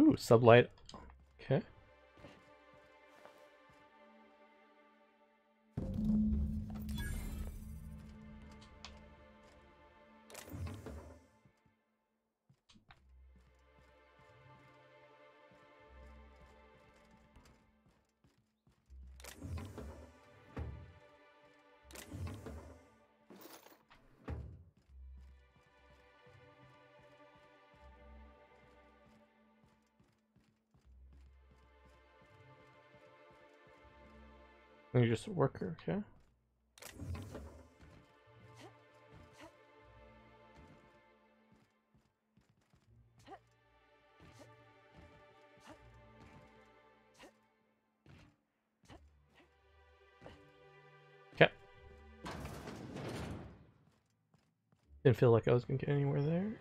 Ooh, sublight. You're just a worker, okay? Okay. Didn't feel like I was gonna get anywhere there.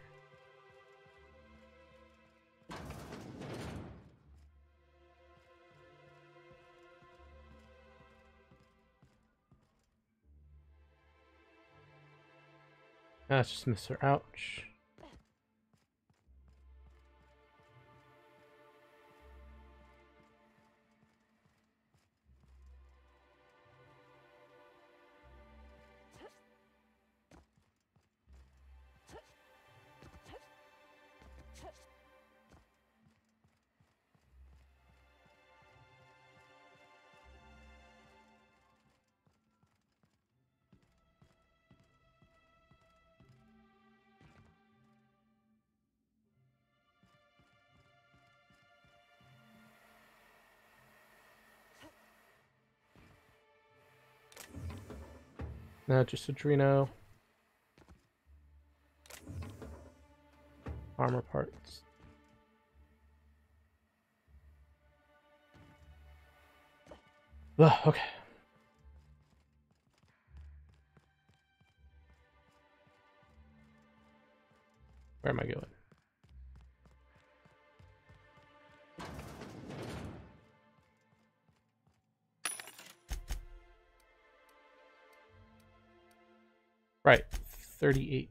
That's just Mr. Ouch. Not just Adreno. Armor parts. Ugh, okay. Where am I going? Right, 38.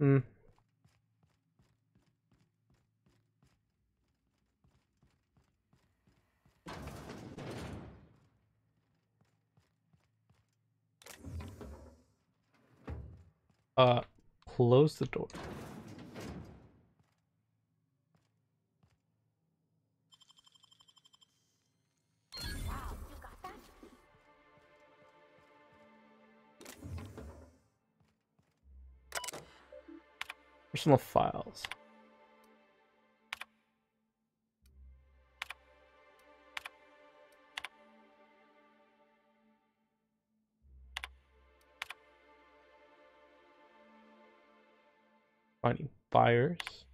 Hmm. Uh, close the door. Personal files. Finding buyers.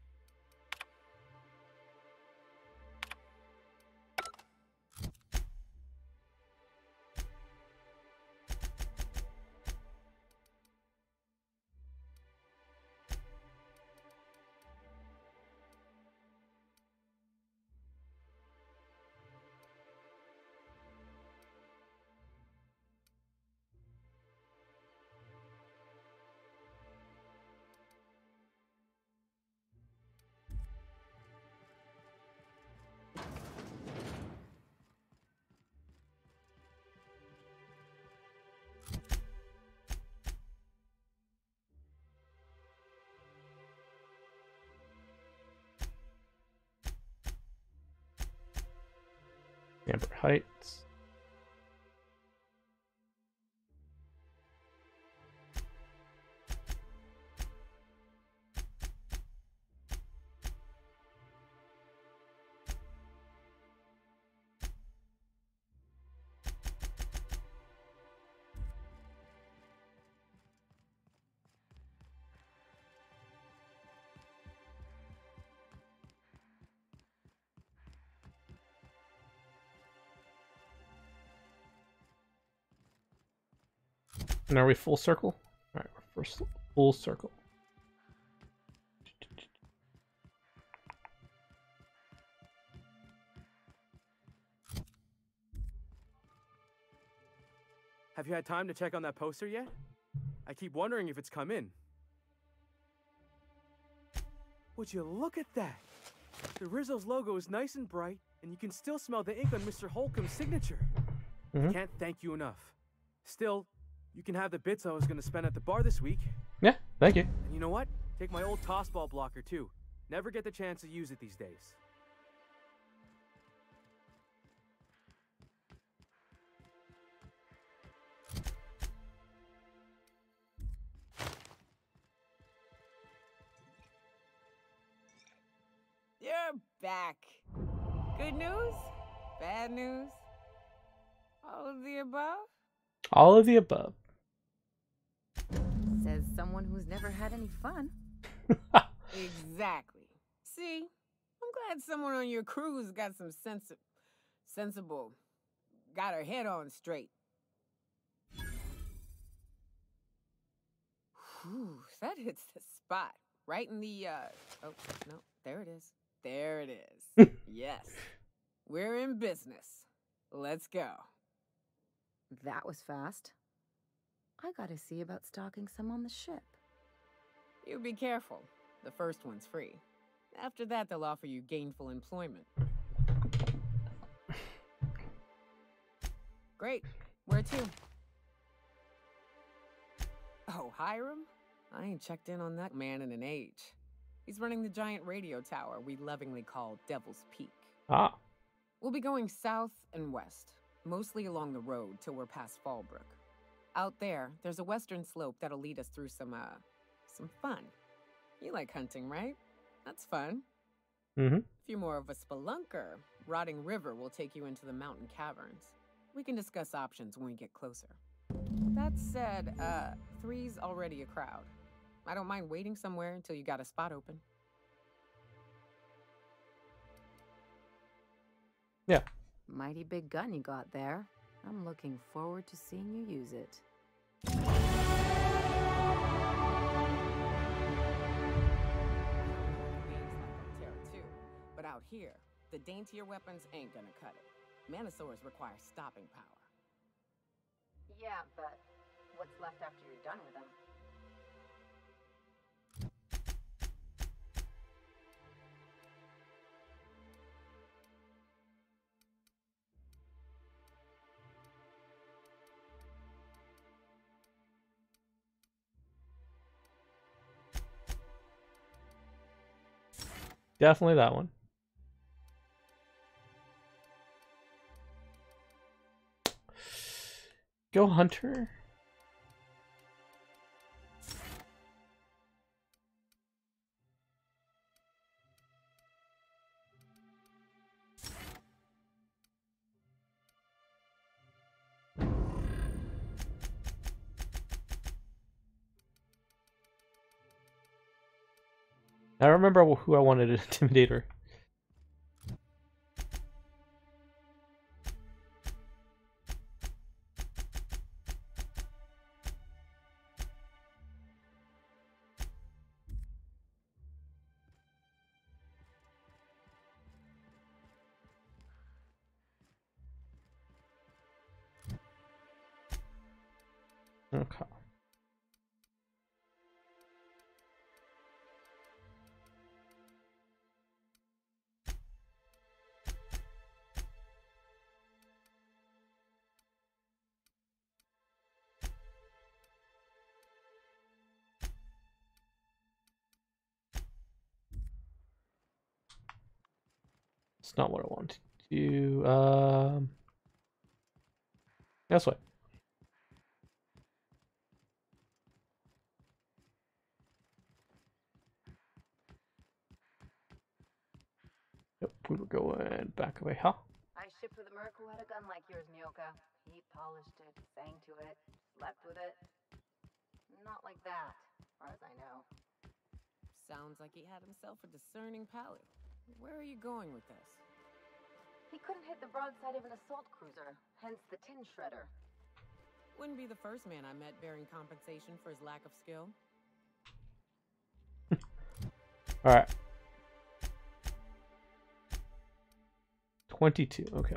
Amber Heights. And are we full circle? Alright, we're first Full circle. Have you had time to check on that poster yet? I keep wondering if it's come in. Would you look at that? The Rizzo's logo is nice and bright, and you can still smell the ink on Mr. Holcomb's signature. Mhm. Can't thank you enough. Still, you can have the bits I was gonna spend at the bar this week. Yeah, thank you. And you know what? Take my old toss ball blocker too. Never get the chance to use it these days. You're back. Good news? Bad news? All of the above? All of the above. Says someone who's never had any fun. Exactly. See, I'm glad someone on your crew's got some sense sensible, got her head on straight. Whew, that hits the spot. Right in the, uh, oh, no, there it is. There it is. yes. We're in business. Let's go. That was fast. I gotta see about stocking some on the ship. You be careful. The first one's free. After that, they'll offer you gainful employment. Great. Where to? Oh, Hiram? I ain't checked in on that man in an age. He's running the giant radio tower we lovingly call Devil's Peak. Ah, We'll be going south and west, mostly along the road till we're past Fallbrook. Out there, there's a western slope that'll lead us through some, uh, some fun. You like hunting, right? That's fun. mm-hmm. If you're more of a spelunker, Rotting River will take you into the mountain caverns. We can discuss options when we get closer. That said, uh, three's already a crowd. I don't mind waiting somewhere until you got a spot open. Yeah. Mighty big gun you got there. I'm looking forward to seeing you use it. Terra 2, but out here, the daintier weapons ain't gonna cut it. Mantisaurs require stopping power. Yeah, but what's left after you're done with them? Definitely that one. Go Hunter. I remember who I wanted to intimidate Okay. It's not what I want to do. Um, this way. Yep, we were going back away, huh? I shipped with a Merc who had a gun like yours, Nyoka. He polished it, sang to it, slept with it. Not like that, as far as I know. Sounds like he had himself a discerning palate. Where are you going with this? He couldn't hit the broadside of an assault cruiser, hence the tin shredder. Wouldn't be the first man I met bearing compensation for his lack of skill. All right. 22. Okay.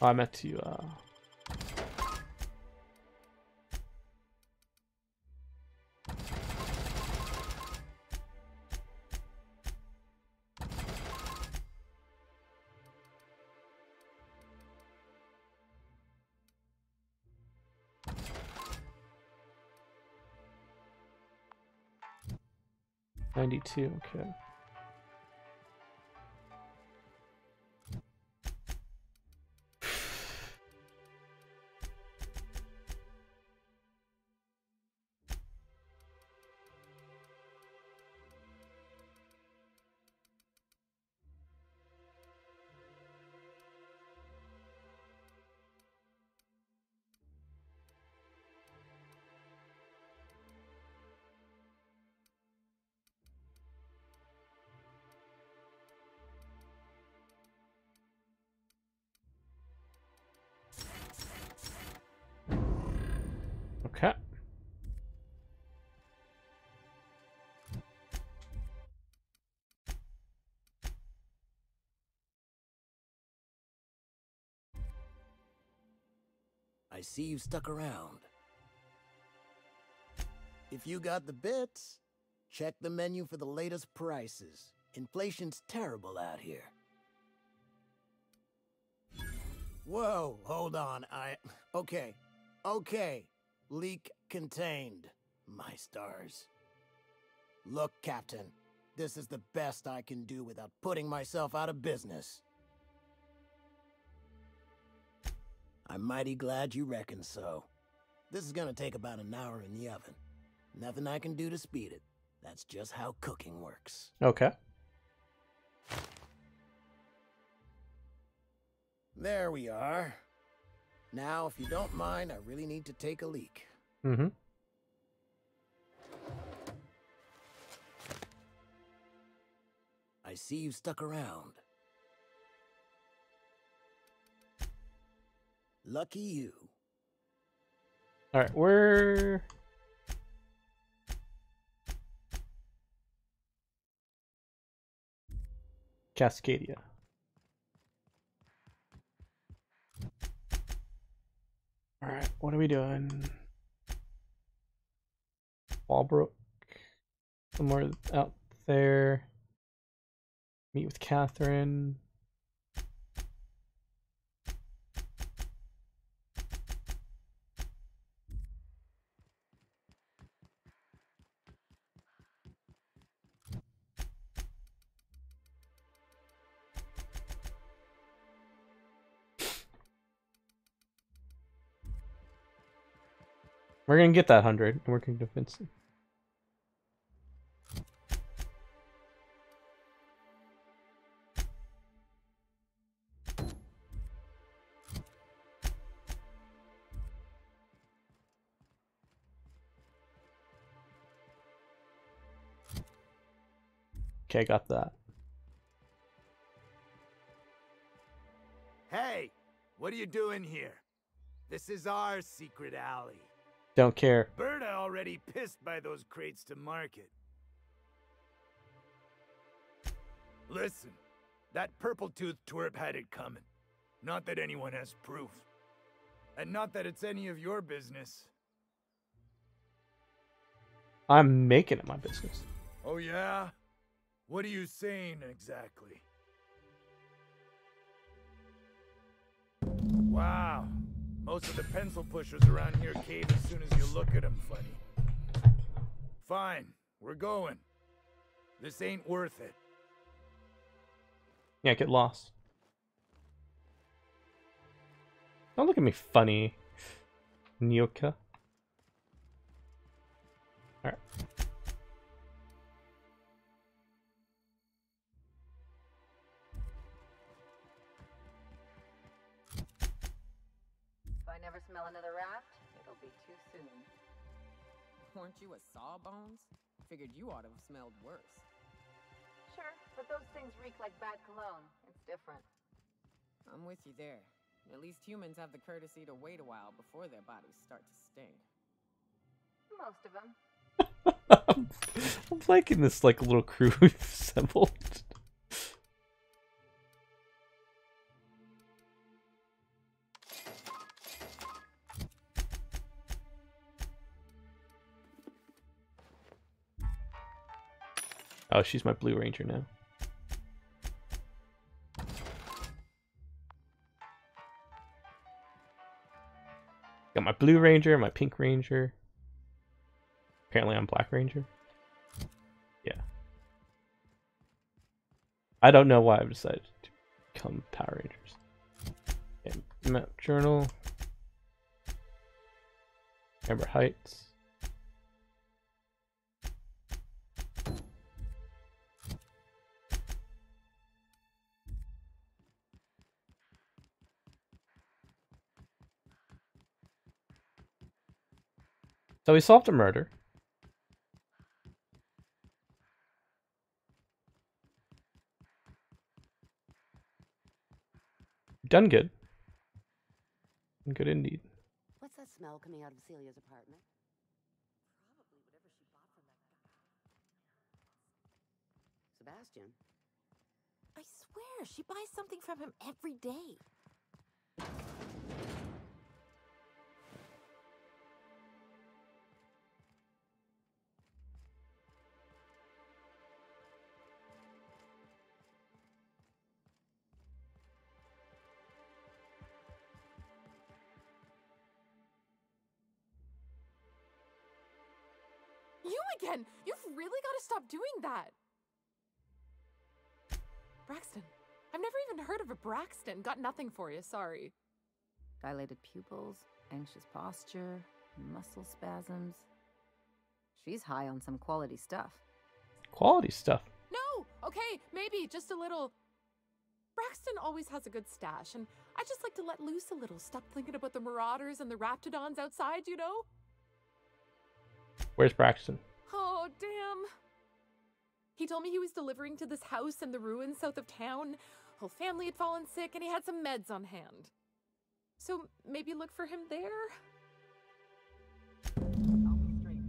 I meant to uh Ninety-two. Okay. I see you stuck around. If you got the bits, check the menu for the latest prices. Inflation's terrible out here. Whoa, hold on. I. Okay. Okay. Leak contained. My stars. Look, Captain. This is the best I can do without putting myself out of business. I'm mighty glad you reckon so. This is gonna take about an hour in the oven. Nothing I can do to speed it. That's just how cooking works. Okay. There we are. Now, if you don't mind, I really need to take a leak. Mm-hmm. I see you stuck around. Lucky you. All right, we're Cascadia. All right, what are we doing? Fallbrook, somewhere out there. Meet with Catherine. We're gonna get that hundred, and we're gonna convince them. Okay, got that. Hey, what are you doing here? This is our secret alley. Don't care. Berta already pissed by those crates to market. Listen, that purple-toothed twerp had it coming. Not that anyone has proof. And not that it's any of your business. I'm making it my business. Oh yeah? What are you saying exactly? Wow. Most of the pencil pushers around here cave as soon as you look at them funny. Fine, we're going. This ain't worth it. Yeah, get lost. Don't look at me funny, Nyoka. Alright. Another raft, it'll be too soon. Weren't you a sawbones? Figured you ought to have smelled worse. Sure, but those things reek like bad cologne. It's different. I'm with you there. At least humans have the courtesy to wait a while before their bodies start to stink. Most of them. I'm liking this like little crew we've assembled. Oh, she's my Blue Ranger now. Got my Blue Ranger, my Pink Ranger. Apparently I'm Black Ranger. Yeah. I don't know why I've decided to become Power Rangers. Okay, map journal. Amber Heights. So we solved a murder. Done good. Good indeed. What's that smell coming out of Celia's apartment? Probably whatever she bought from that guy. Sebastian? I swear, she buys something from him every day. Again! You've really got to stop doing that! Braxton. I've never even heard of a Braxton. Got nothing for you, sorry. Dilated pupils, anxious posture, muscle spasms. She's high on some quality stuff. Quality stuff. No! Okay, maybe just a little. Braxton always has a good stash, and I just like to let loose a little. Stop thinking about the marauders and the Raptidons outside, you know? Where's Braxton? Oh, damn. He told me he was delivering to this house in the ruins south of town. Whole family had fallen sick and he had some meds on hand. So maybe look for him there? I'll be straight.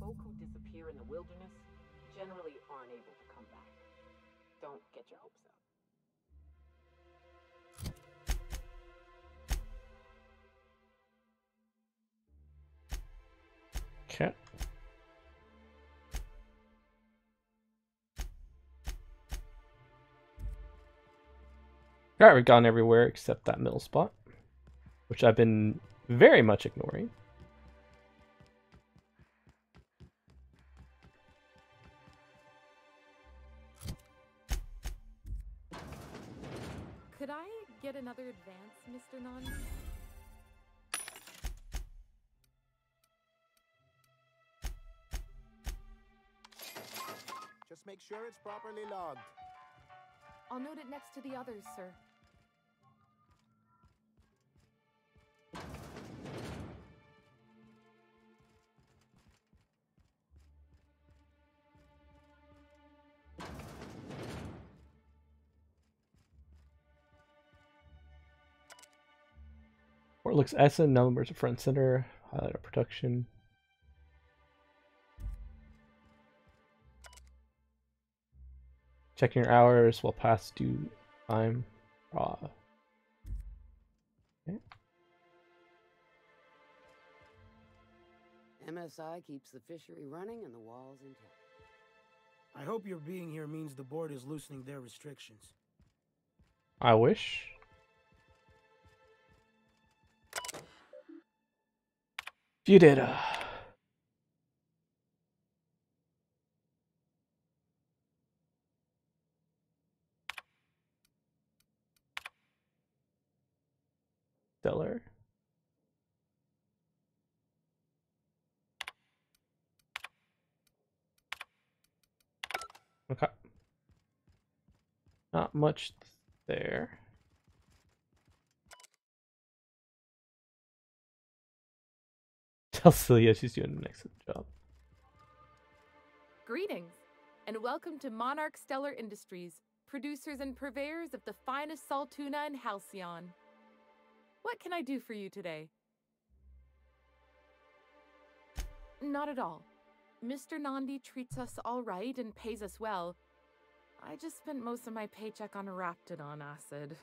Folk who disappear in the wilderness generally aren't able to come back. Don't get your hopes Alright, we've gone everywhere except that middle spot, which I've been very much ignoring. Could I get another advance, Mr. Nunn? Just make sure it's properly logged. I'll note it next to the others, sir. Or it looks Essen, numbers of front center, highlight our production. Checking your hours while past due time. Raw. Okay. MSI keeps the fishery running and the walls intact. I hope your being here means the board is loosening their restrictions. I wish. You did, uh... Stellar. Okay. Not much there. Tell Celia she's doing an excellent job. Greetings, and welcome to Monarch Stellar Industries, producers and purveyors of the finest Saltuna in Halcyon. What can I do for you today? Not at all. Mr. Nandi treats us all right and pays us well. I just spent most of my paycheck on Raptidon acid.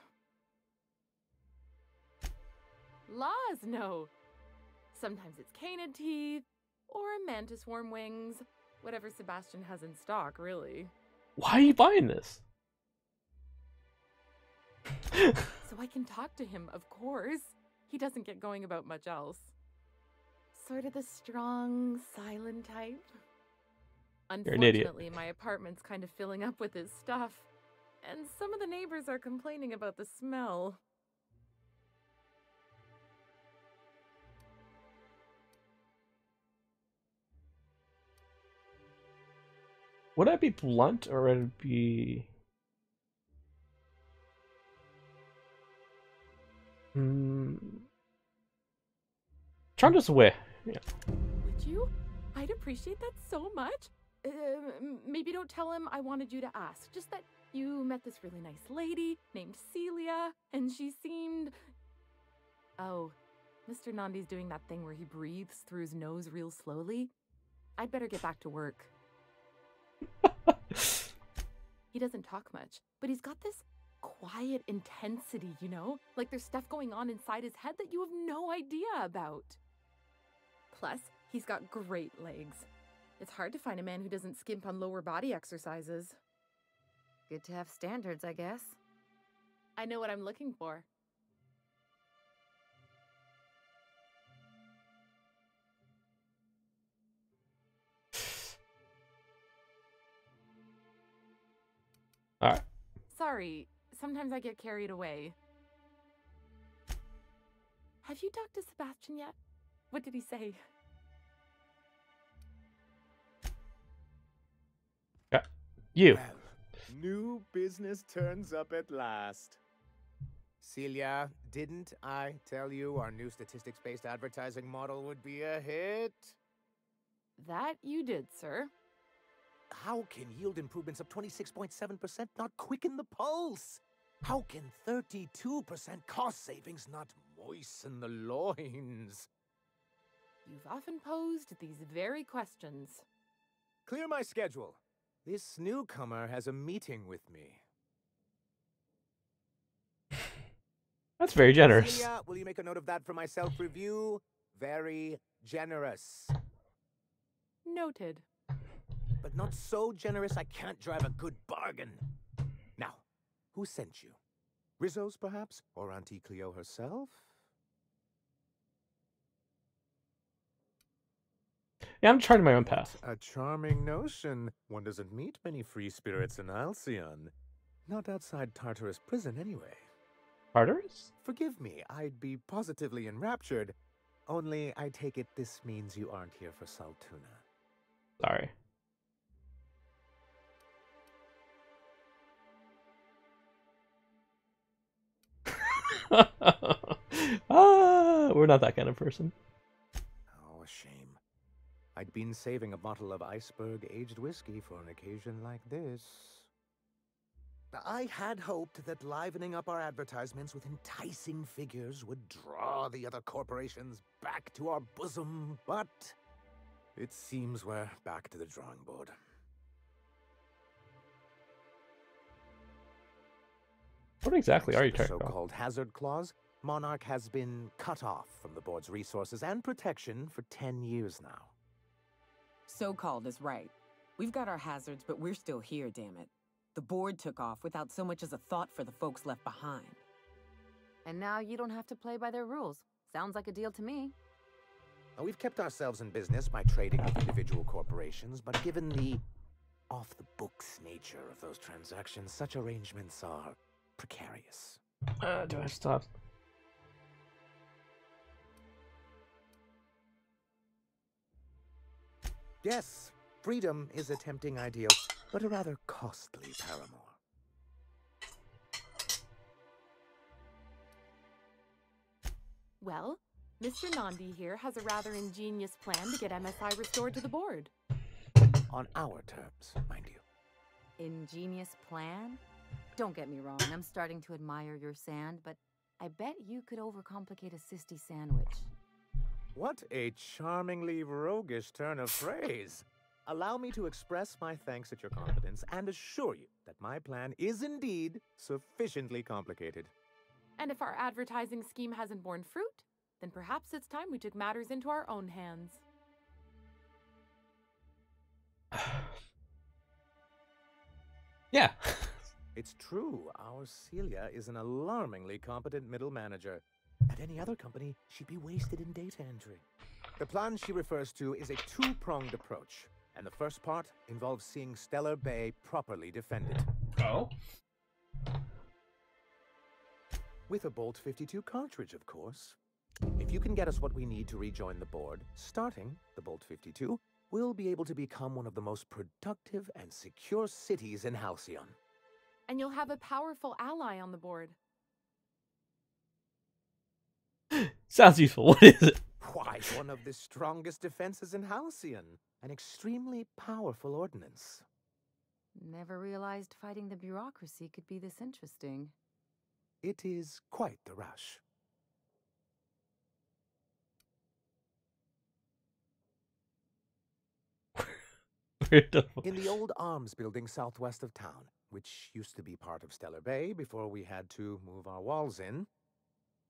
Laws, no. Sometimes it's canid teeth, or a mantis worm wings. Whatever Sebastian has in stock, really. Why are you buying this? so I can talk to him, of course. He doesn't get going about much else. Sort of the strong, silent type. You're an idiot. Unfortunately, my apartment's kind of filling up with his stuff, and some of the neighbors are complaining about the smell. Would I be blunt or would it be? Hmm. To sway. Yeah. Would you? I'd appreciate that so much. Uh, maybe don't tell him I wanted you to ask. Just that you met this really nice lady named Celia, and she seemed. Oh, Mr. Nandi's doing that thing where he breathes through his nose real slowly. I'd better get back to work. He doesn't talk much, but he's got this quiet intensity, you know? Like there's stuff going on inside his head that you have no idea about. Plus, he's got great legs. It's hard to find a man who doesn't skimp on lower body exercises. Good to have standards, I guess. I know what I'm looking for. All right. Sorry, sometimes I get carried away. Have you talked to Sebastian yet? What did he say? Uh, you. New business turns up at last. Celia, didn't I tell you our new statistics based advertising model would be a hit? That you did, sir. How can yield improvements of 26.7% not quicken the pulse? How can 32% cost savings not moisten the loins? You've often posed these very questions. Clear my schedule. This newcomer has a meeting with me. That's very generous. Celia, will you make a note of that for my self review? Very generous. Noted. But not hmm. so generous I can't drive a good bargain. Now, who sent you? Rizzo's, perhaps? Or Auntie Cleo herself? Yeah, I'm charting my own path. A charming notion. One doesn't meet many free spirits in Halcyon. Not outside Tartarus prison, anyway. Tartarus? Forgive me, I'd be positively enraptured. Only I take it this means you aren't here for Saltuna. Sorry. ah, we're not that kind of person. Oh, a shame. I'd been saving a bottle of iceberg aged whiskey for an occasion like this. I had hoped that livening up our advertisements with enticing figures would draw the other corporations back to our bosom, but it seems we're back to the drawing board. What exactly are you talking about? so-called hazard clause, Monarch has been cut off from the board's resources and protection for 10 years now. So called is right. We've got our hazards, but we're still here, damn it. The board took off without so much as a thought for the folks left behind. And now you don't have to play by their rules. Sounds like a deal to me. Now, we've kept ourselves in business by trading with individual corporations, but given the off-the-books nature of those transactions, such arrangements are precarious. Uh, do I stop? Yes, freedom is a tempting ideal, but a rather costly paramour. Well, Mr. Nandi here has a rather ingenious plan to get MSI restored to the board. On our terms, mind you. Ingenious plan? Don't get me wrong, I'm starting to admire your sand, but I bet you could overcomplicate a sisty sandwich. What a charmingly roguish turn of phrase. Allow me to express my thanks at your confidence and assure you that my plan is indeed sufficiently complicated. And if our advertising scheme hasn't borne fruit, then perhaps it's time we took matters into our own hands. yeah. It's true, our Celia is an alarmingly competent middle manager. At any other company, she'd be wasted in data entry. The plan she refers to is a two pronged approach, and the first part involves seeing Stellar Bay properly defended. Oh? With a Bolt 52 cartridge, of course. If you can get us what we need to rejoin the board, starting the Bolt 52, we'll be able to become one of the most productive and secure cities in Halcyon. And you'll have a powerful ally on the board. Sounds useful. What is it? Why, one of the strongest defenses in Halcyon. An extremely powerful ordinance. Never realized fighting the bureaucracy could be this interesting. It is quite the rush. In the old arms building southwest of town, which used to be part of Stellar Bay before we had to move our walls in,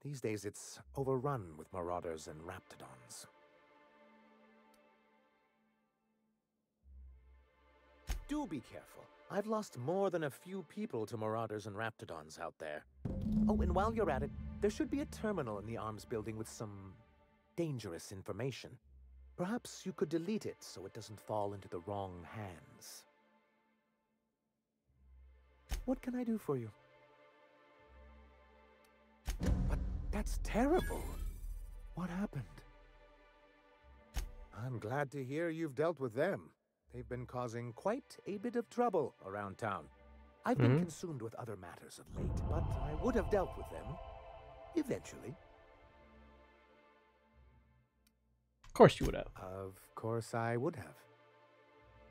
these days it's overrun with marauders and raptidons. Do be careful. I've lost more than a few people to marauders and raptidons out there. Oh, and while you're at it, there should be a terminal in the arms building with some dangerous information. Perhaps you could delete it so it doesn't fall into the wrong hands. What can I do for you? But that's terrible. What happened? I'm glad to hear you've dealt with them. They've been causing quite a bit of trouble around town. I've been Mhm. consumed with other matters of late, but I would have dealt with them eventually. Of course you would have. Of course, I would have.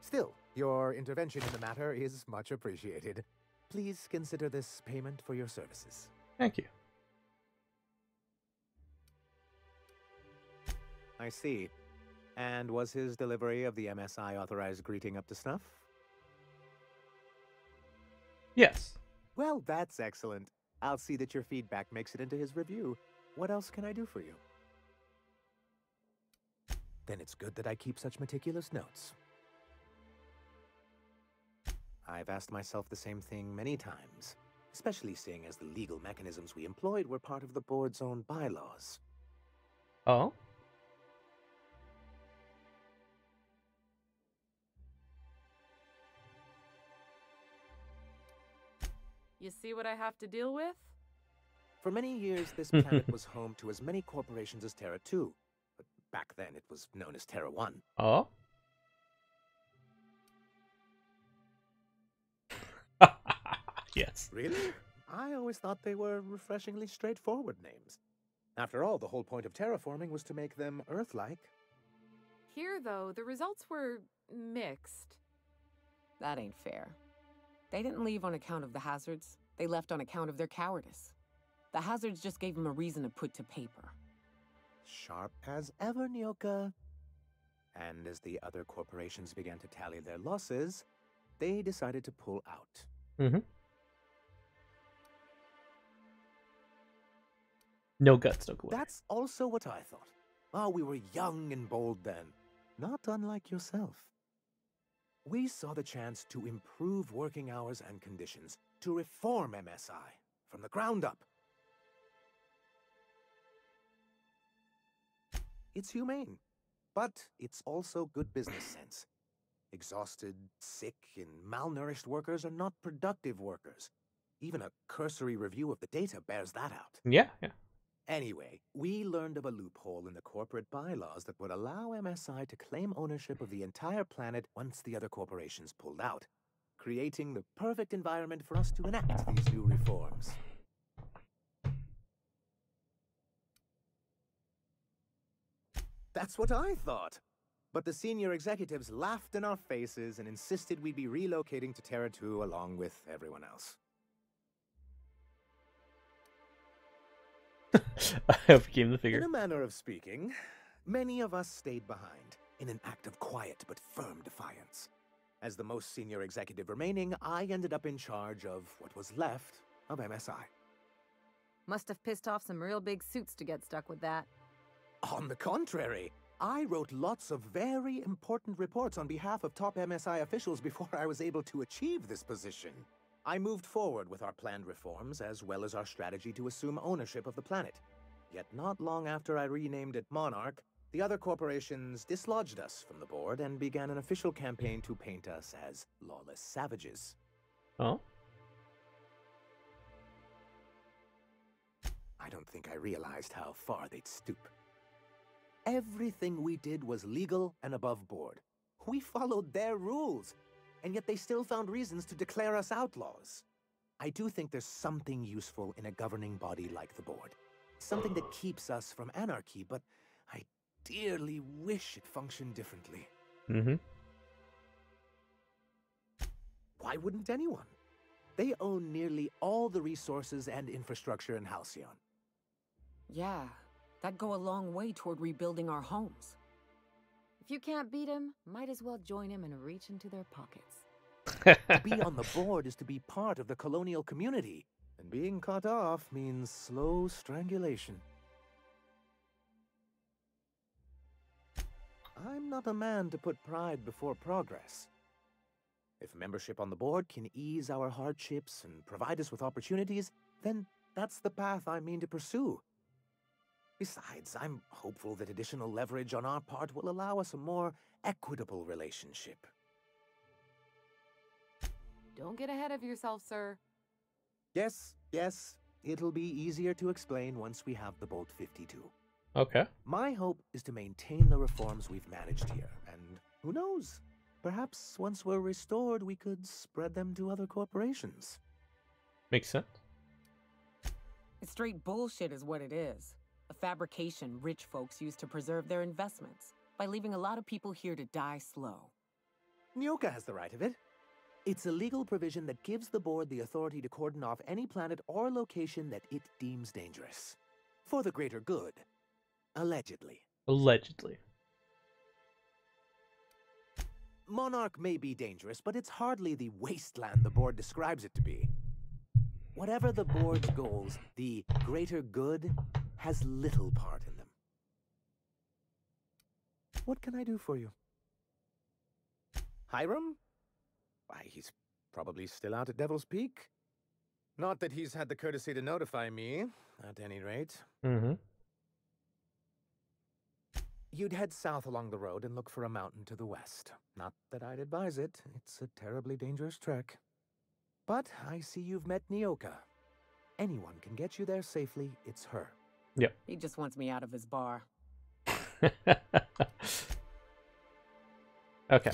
Still, your intervention in the matter is much appreciated. Please consider this payment for your services. Thank you. I see. And was his delivery of the MSI authorized greeting up to snuff? Yes. Well, that's excellent. I'll see that your feedback makes it into his review. What else can I do for you? Then it's good that I keep such meticulous notes. I've asked myself the same thing many times, especially seeing as the legal mechanisms we employed were part of the board's own bylaws. Oh? You see what I have to deal with? For many years, this planet was home to as many corporations as Terra 2, but back then it was known as Terra 1. Oh? Yes. Really? I always thought they were refreshingly straightforward names. After all, the whole point of terraforming was to make them Earth-like. Here, though, the results were mixed. That ain't fair. They didn't leave on account of the hazards, they left on account of their cowardice. The hazards just gave them a reason to put to paper. Sharp as ever, Nyoka. And as the other corporations began to tally their losses, they decided to pull out. Mm-hmm. No guts, no glory. That's also what I thought. Oh, we were young and bold then, not unlike yourself. We saw the chance to improve working hours and conditions, to reform MSI from the ground up. It's humane, but it's also good business sense. Exhausted, sick, and malnourished workers are not productive workers. Even a cursory review of the data bears that out. Yeah, yeah. Anyway, we learned of a loophole in the corporate bylaws that would allow MSI to claim ownership of the entire planet once the other corporations pulled out, creating the perfect environment for us to enact these new reforms. That's what I thought. But the senior executives laughed in our faces and insisted we'd be relocating to Terra 2 along with everyone else. I became the In a manner of speaking, many of us stayed behind in an act of quiet but firm defiance. As the most senior executive remaining, I ended up in charge of what was left of MSI. Must have pissed off some real big suits to get stuck with that. On the contrary, I wrote lots of very important reports on behalf of top MSI officials before I was able to achieve this position. I moved forward with our planned reforms as well as our strategy to assume ownership of the planet. Yet not long after I renamed it Monarch, the other corporations dislodged us from the board and began an official campaign to paint us as lawless savages. Oh, I don't think I realized how far they'd stoop. Everything we did was legal and above board. We followed their rules, and yet they still found reasons to declare us outlaws. I do think there's something useful in a governing body like the board. Something that keeps us from anarchy, but I dearly wish it functioned differently. mm-hmm. Why wouldn't anyone? They own nearly all the resources and infrastructure in Halcyon. Yeah, that'd go a long way toward rebuilding our homes. If you can't beat him, might as well join him and reach into their pockets. to be on the board is to be part of the colonial community, and being cut off means slow strangulation. I'm not a man to put pride before progress. If membership on the board can ease our hardships and provide us with opportunities, then that's the path I mean to pursue. Besides, I'm hopeful that additional leverage on our part will allow us a more equitable relationship. Don't get ahead of yourself, sir. Yes, yes, it'll be easier to explain once we have the Bolt 52. Okay. My hope is to maintain the reforms we've managed here, and who knows? Perhaps once we're restored, we could spread them to other corporations. Makes sense. It's straight bullshit, is what it is. A fabrication rich folks use to preserve their investments by leaving a lot of people here to die slow. Nyoka has the right of it. It's a legal provision that gives the board the authority to cordon off any planet or location that it deems dangerous. For the greater good. Allegedly. Allegedly. Monarch may be dangerous, but it's hardly the wasteland the board describes it to be. Whatever the board's goals, the greater good has little part in them. What can I do for you? Hiram? Why, he's probably still out at Devil's Peak. Not that he's had the courtesy to notify me, at any rate. Mm-hmm. You'd head south along the road and look for a mountain to the west. Not that I'd advise it. It's a terribly dangerous trek. But I see you've met Nyoka. Anyone can get you there safely. It's her. Yep. He just wants me out of his bar. okay.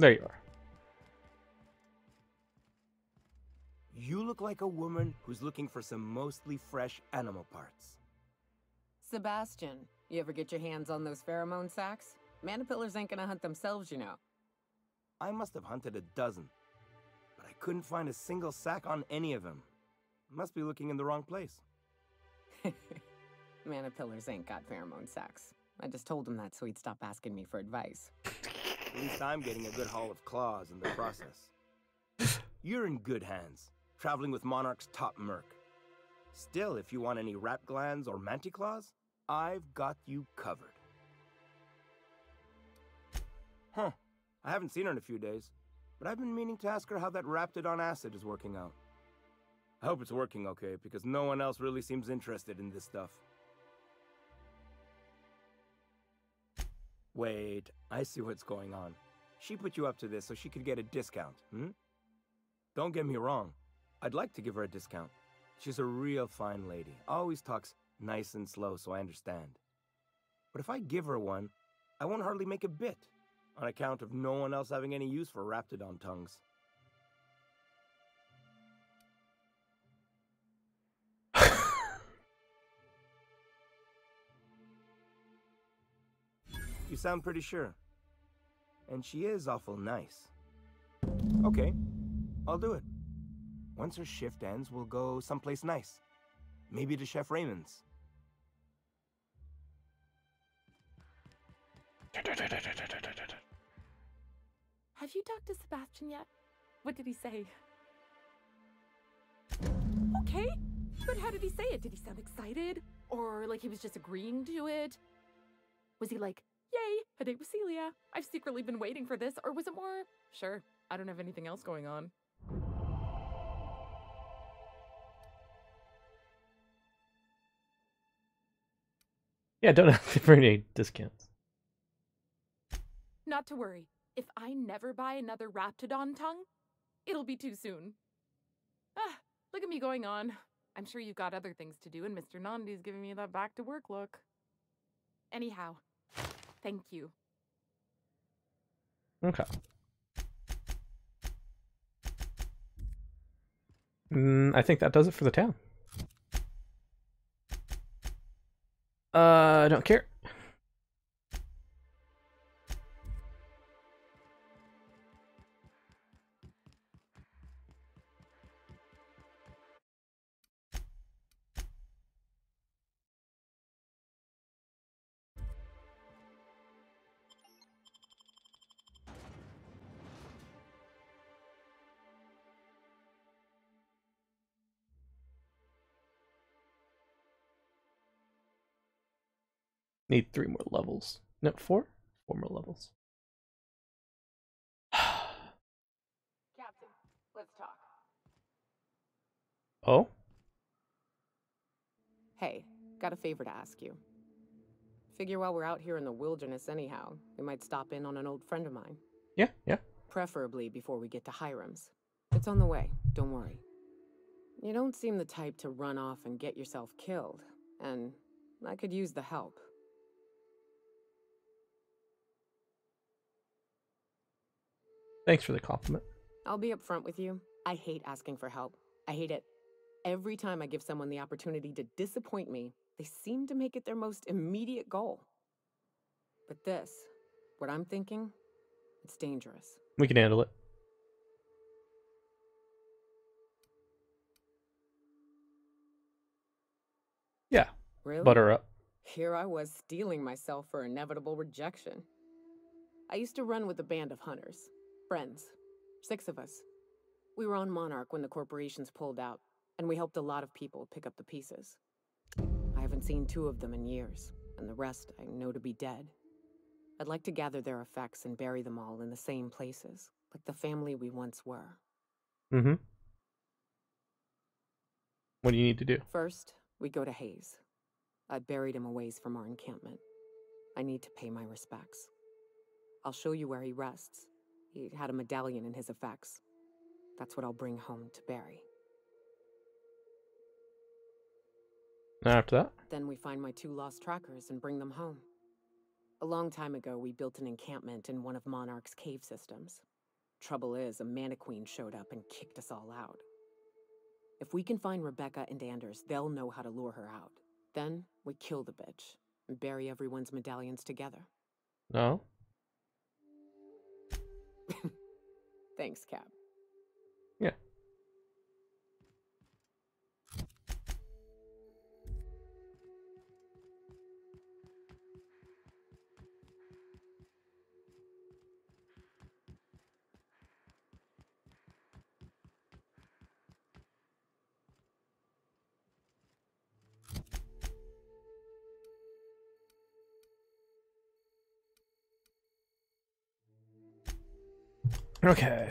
There you are. You look like a woman who's looking for some mostly fresh animal parts. Sebastian, you ever get your hands on those pheromone sacks? Mantipillars ain't gonna hunt themselves, you know. I must have hunted a dozen, but I couldn't find a single sack on any of them. Must be looking in the wrong place. Mantipillars ain't got pheromone sacks. I just told him that so he'd stop asking me for advice. At least I'm getting a good haul of claws in the process. You're in good hands, traveling with Monarch's top merc. Still, if you want any rat glands or manticlaws, I've got you covered. Huh. I haven't seen her in a few days, but I've been meaning to ask her how that Raptidon acid is working out. I hope it's working okay, because no one else really seems interested in this stuff. Wait, I see what's going on. She put you up to this so she could get a discount, hmm? Don't get me wrong. I'd like to give her a discount. She's a real fine lady. Always talks nice and slow, so I understand. But if I give her one, I won't hardly make a bit, on account of no one else having any use for Raptidon tongues. You sound pretty sure. And she is awful nice. Okay, I'll do it. Once her shift ends, we'll go someplace nice. Maybe to Chef Raymond's. Have you talked to Sebastian yet? What did he say? Okay, but how did he say it? Did he sound excited? Or like he was just agreeing to it? Was he like, yay, a date with Celia? I've secretly been waiting for this. Or was it more, sure, I don't have anything else going on? Yeah, don't ask for any discounts. Not to worry. If I never buy another Raptidon tongue, it'll be too soon. Ah, look at me going on. I'm sure you've got other things to do, and Mr. Nandi's giving me that back to work look. Anyhow, thank you. Okay. Mm, I think that does it for the town. Uh, I don't care. Need three more levels. No, four? Four more levels. Captain, let's talk. Oh? Hey, got a favor to ask you. Figure while we're out here in the wilderness anyhow, we might stop in on an old friend of mine. Yeah, yeah. Preferably before we get to Hiram's. It's on the way, don't worry. You don't seem the type to run off and get yourself killed, and I could use the help. Thanks for the compliment. I'll be upfront with you. I hate asking for help. I hate it. Every time I give someone the opportunity to disappoint me, they seem to make it their most immediate goal. But this, what I'm thinking, it's dangerous. We can handle it. Yeah. Really? Butter up. Here I was steeling myself for inevitable rejection. I used to run with a band of hunters. Friends. Six of us. We were on Monarch when the corporations pulled out, and we helped a lot of people pick up the pieces. I haven't seen two of them in years, and the rest I know to be dead. I'd like to gather their effects and bury them all in the same places, like the family we once were. Mm-hmm. What do you need to do? First, we go to Hayes. I buried him a ways from our encampment. I need to pay my respects. I'll show you where he rests. He had a medallion in his effects. That's what I'll bring home to Barry. After that? Then we find my two lost trackers and bring them home. A long time ago, we built an encampment in one of Monarch's cave systems. Trouble is, a Mantiqueen showed up and kicked us all out. If we can find Rebecca and Anders, they'll know how to lure her out. Then we kill the bitch and bury everyone's medallions together. No. Thanks, Cap. Yeah. Okay.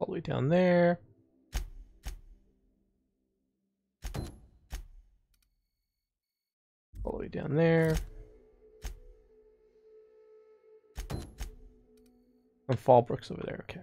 All the way down there. All the way down there. And Fallbrook's over there, okay.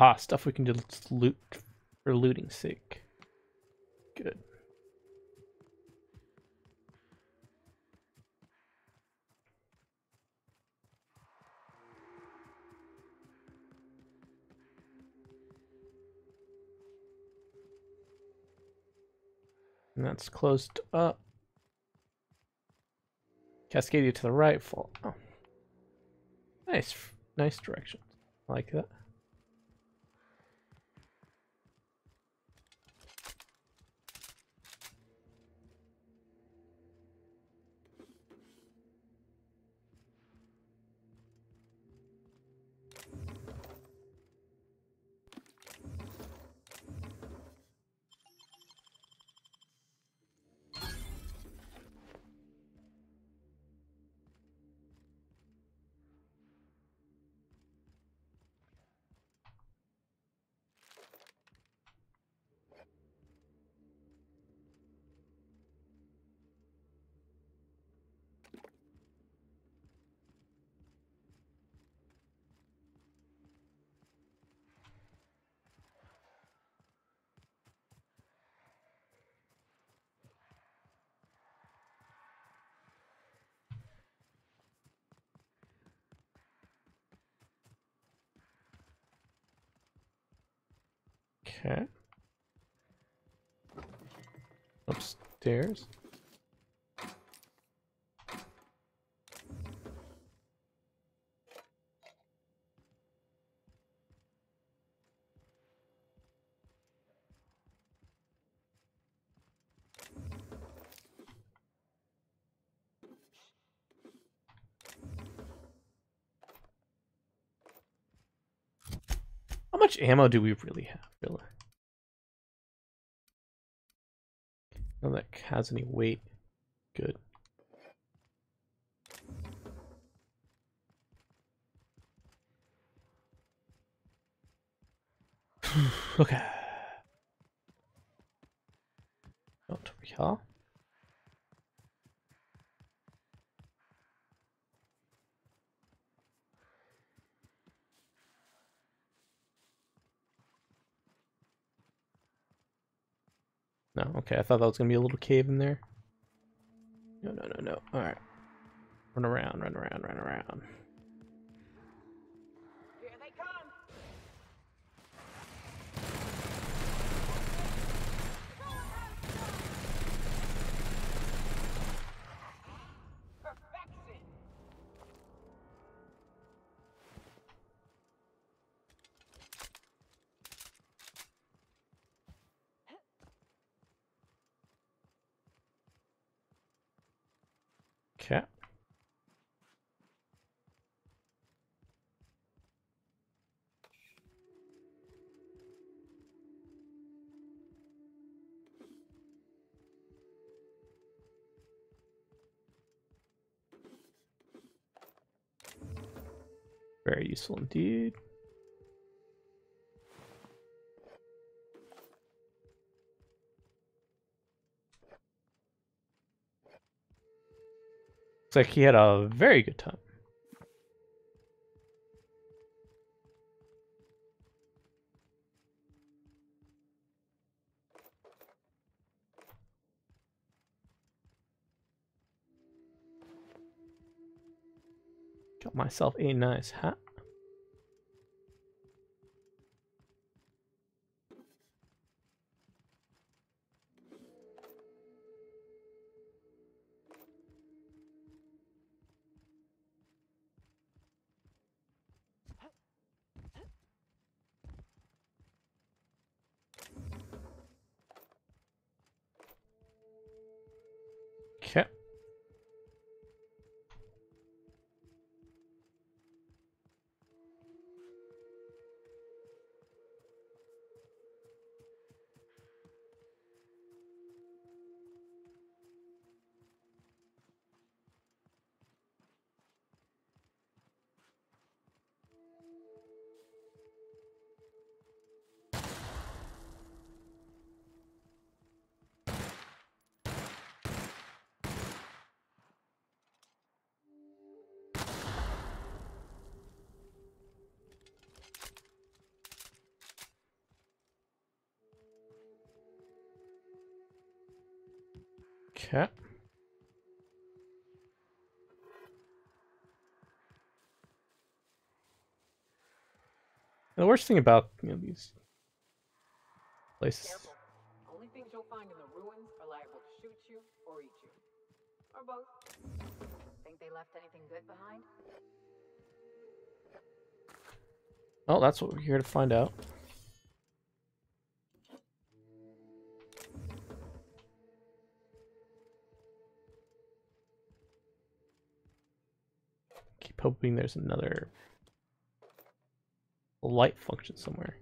Aha, stuff we can just loot for looting sake. Good. And that's closed up. Cascadia to the right, fall. Oh. Nice, nice direction. I like that. Upstairs. How much ammo do we really have, really? None that has any weight. Good. okay. Not we are. No, okay, I thought that was gonna be a little cave in there. No, no, no, no. Alright. Run around, run around, run around. useful indeed. Looks like he had a very good time. Got myself a nice hat. Okay. The worst thing about you know, these places. Careful. Only things you'll find in the ruins are liable to shoot you or eat you. Or both. Think they left anything good behind? Oh, that's what we're here to find out. Hoping there's another light function somewhere.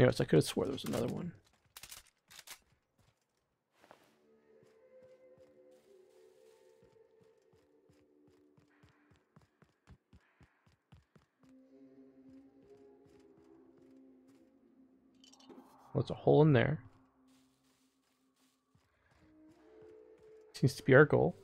Yes, I could have swore there was another one. Well, there's a hole in there. Seems to be our goal.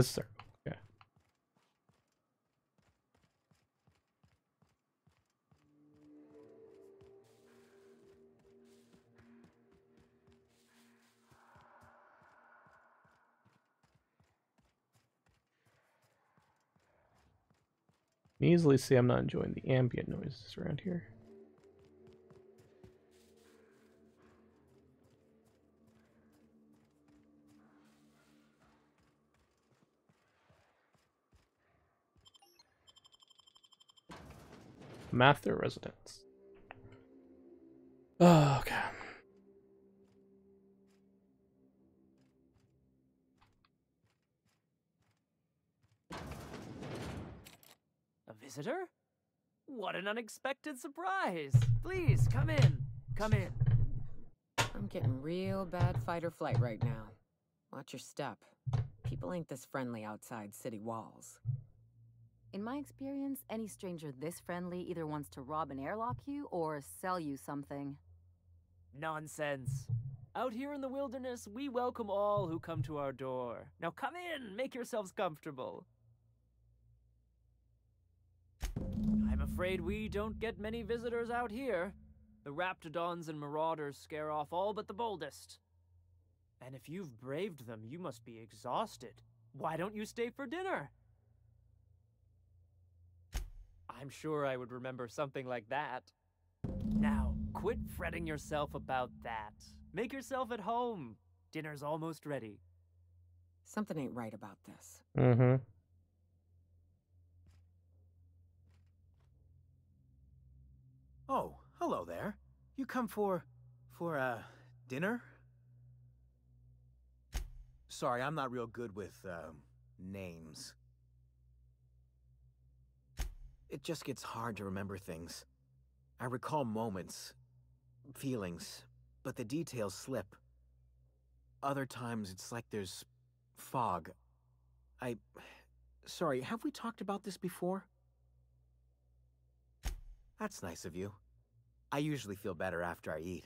This circle. Okay. easily see I'm not enjoying the ambient noises around here. Mather residence. Oh, okay. A visitor? What an unexpected surprise! Please, come in. Come in. I'm getting real bad fight or flight right now. Watch your step. People ain't this friendly outside city walls. In my experience, any stranger this friendly either wants to rob and airlock you or sell you something. Nonsense. Out here in the wilderness, we welcome all who come to our door. Now come in, make yourselves comfortable. I'm afraid we don't get many visitors out here. The raptidons and Marauders scare off all but the boldest. And if you've braved them, you must be exhausted. Why don't you stay for dinner? I'm sure I would remember something like that. Now, quit fretting yourself about that. Make yourself at home. Dinner's almost ready. Something ain't right about this. Mm-hmm. Oh, hello there. You come for... for, uh, dinner? Sorry, I'm not real good with, um, names. It just gets hard to remember things. I recall moments, feelings, but the details slip. Other times it's like there's fog. I... Sorry, have we talked about this before? That's nice of you. I usually feel better after I eat.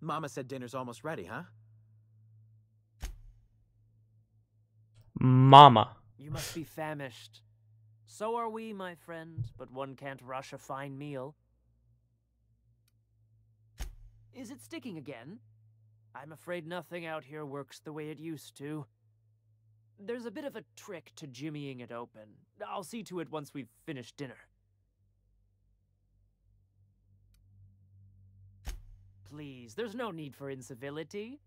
Mama said dinner's almost ready, huh? Mama. You must be famished. So are we, my friend, but one can't rush a fine meal. Is it sticking again? I'm afraid nothing out here works the way it used to. There's a bit of a trick to jimmying it open. I'll see to it once we've finished dinner. Please, there's no need for incivility.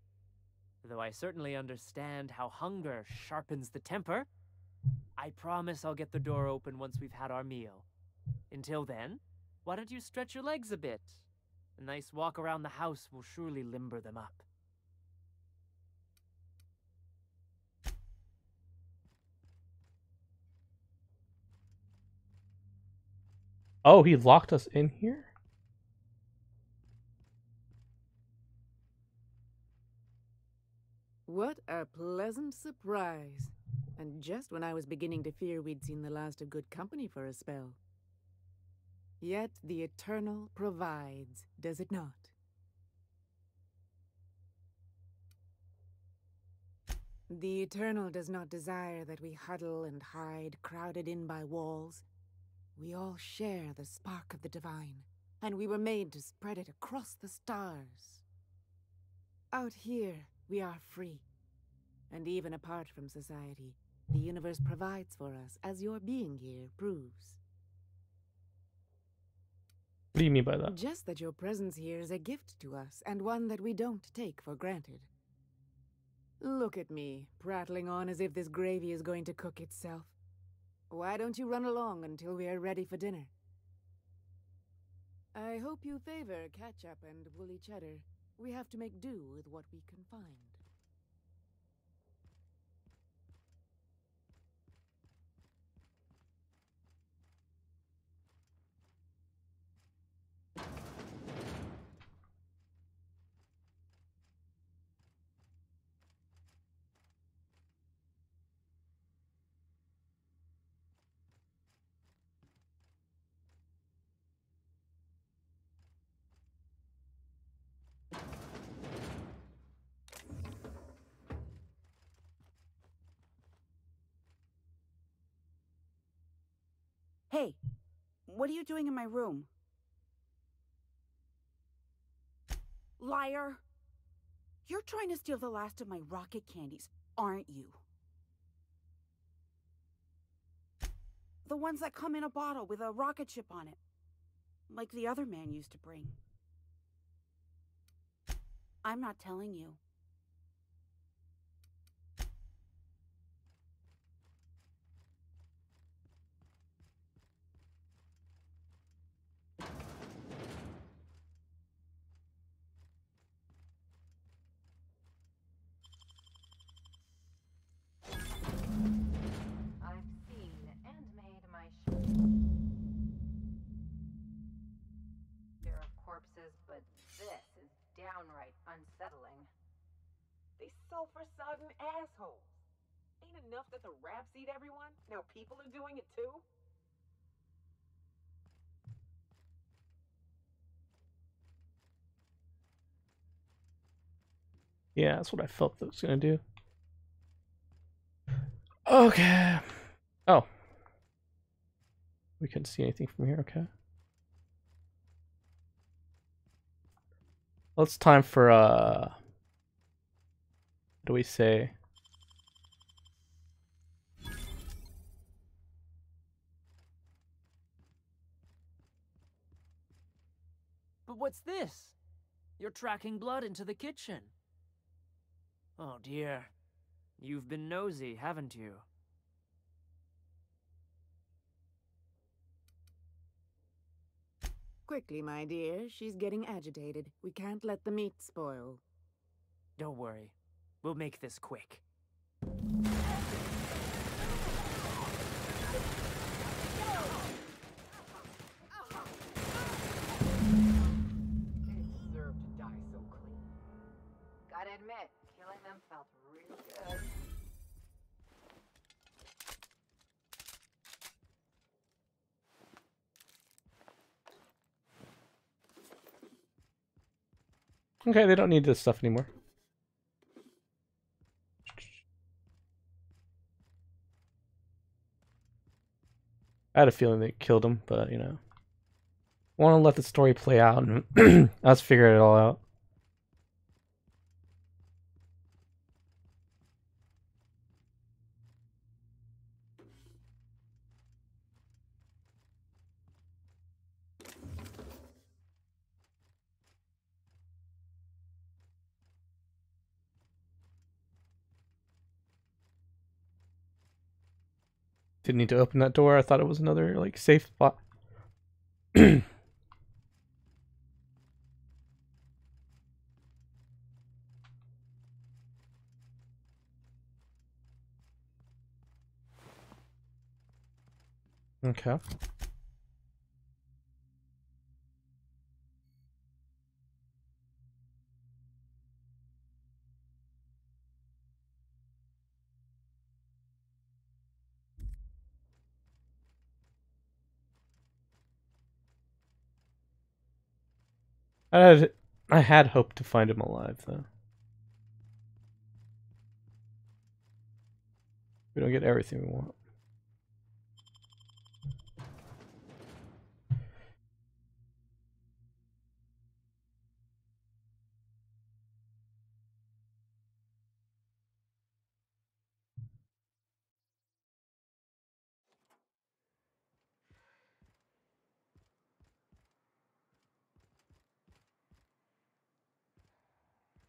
Though I certainly understand how hunger sharpens the temper. I promise I'll get the door open once we've had our meal. Until then, why don't you stretch your legs a bit? A nice walk around the house will surely limber them up. Oh, he locked us in here? What a pleasant surprise. And just when I was beginning to fear we'd seen the last of good company for a spell. Yet the Eternal provides, does it not? The Eternal does not desire that we huddle and hide, crowded in by walls. We all share the spark of the divine, and we were made to spread it across the stars. Out here, we are free. And even apart from society, the universe provides for us, as your being here proves. What do you mean by that? Just that your presence here is a gift to us, and one that we don't take for granted. Look at me, prattling on as if this gravy is going to cook itself. Why don't you run along until we are ready for dinner? I hope you favor ketchup and woolly cheddar. We have to make do with what we can find. Hey, what are you doing in my room? Liar! You're trying to steal the last of my rocket candies, aren't you? The ones that come in a bottle with a rocket ship on it. Like the other man used to bring. I'm not telling you. So for sudden assholes. Ain't enough that the raps eat everyone? Now people are doing it too? Yeah, that's what I felt that was gonna do. Okay. Oh. We couldn't see anything from here, okay. Well, it's time for uh what do we say? But what's this? You're tracking blood into the kitchen. Oh dear. You've been nosy, haven't you? Quickly, my dear. She's getting agitated. We can't let the meat spoil. Don't worry. We'll make this quick. deserve to die so clean. Gotta admit, killing them felt really good. Okay, they don't need this stuff anymore. I had a feeling they killed him, but you know. I want to let the story play out and us figure it all out. Didn't need to open that door. I thought it was another like safe spot. okay. I had I had hoped to find him alive though. We don't get everything we want.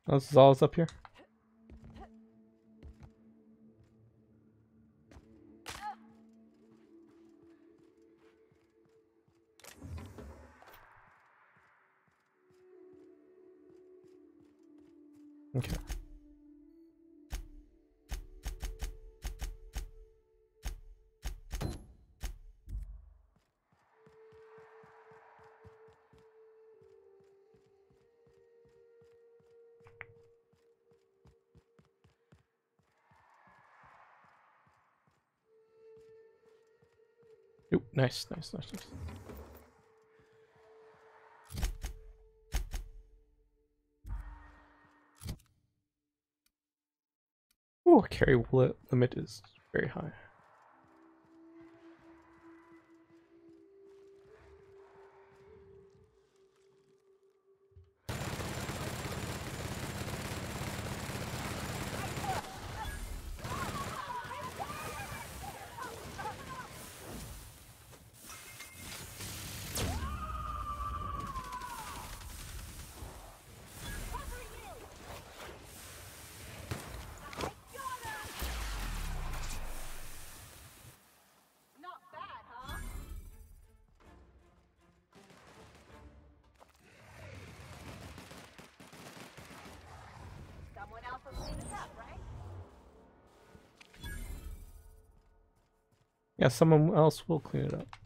Oh, this is all that's up here? Okay. Ooh, nice, nice, nice, nice. Ooh, carry limit is very high. Yeah, someone else will clean it up.